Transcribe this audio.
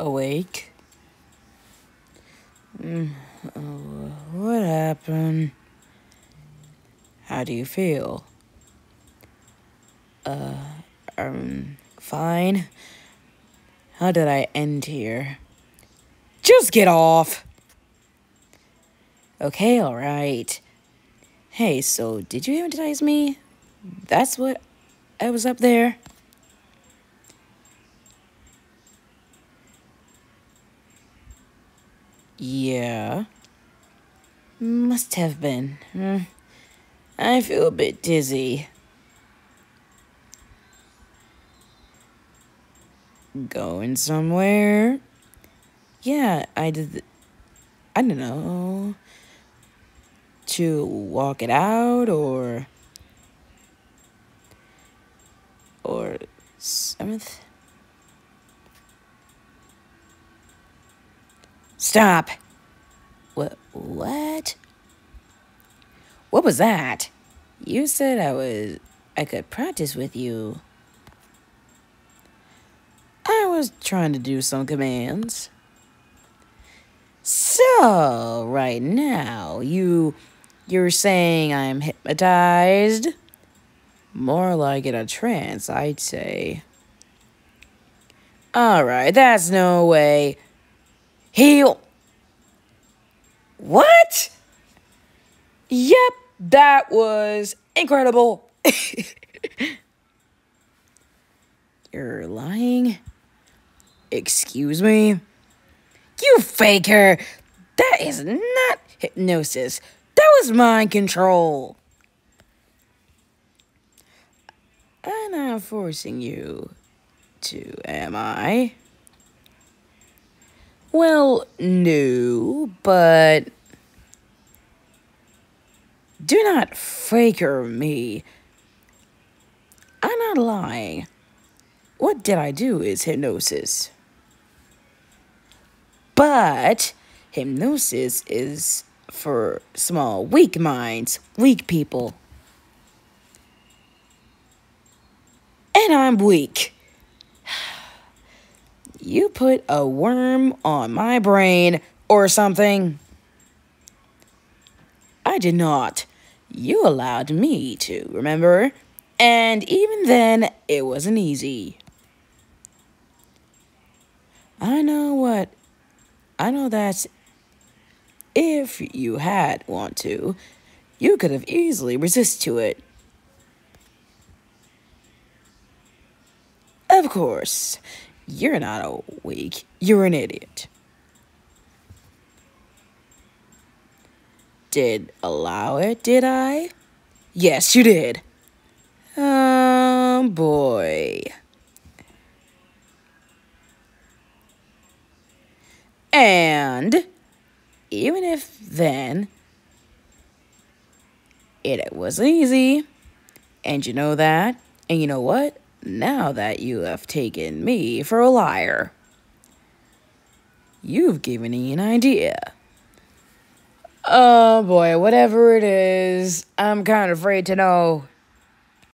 awake. Mm, what happened? How do you feel? Uh, um, fine. How did I end here? Just get off! Okay, alright. Hey, so did you hypnotize me? That's what I was up there? Yeah. Must have been. Hmm. I feel a bit dizzy. Going somewhere? Yeah, I did. I don't know. To walk it out or. Or. Seventh? Stop. What? What? What was that? You said I was. I could practice with you. I was trying to do some commands. So, right now, you. You're saying I'm hypnotized? More like in a trance, I'd say. Alright, that's no way. Heal. What? Yep, that was incredible. You're lying? Excuse me? You faker! That is not hypnosis. That was mind control. I'm not forcing you to, am I? Well, no, but do not faker me. I'm not lying. What did I do is hypnosis. But hypnosis is for small, weak minds, weak people. And I'm weak. You put a worm on my brain or something. I did not. You allowed me to, remember? And even then, it wasn't easy. I know what. I know that if you had want to, you could have easily resisted to it. Of course, you're not a weak. You're an idiot. Did allow it, did I? Yes, you did. Oh boy. And even if then it wasn't easy, and you know that, and you know what? Now that you have taken me for a liar. You've given me an idea. Oh boy, whatever it is, I'm kind of afraid to know.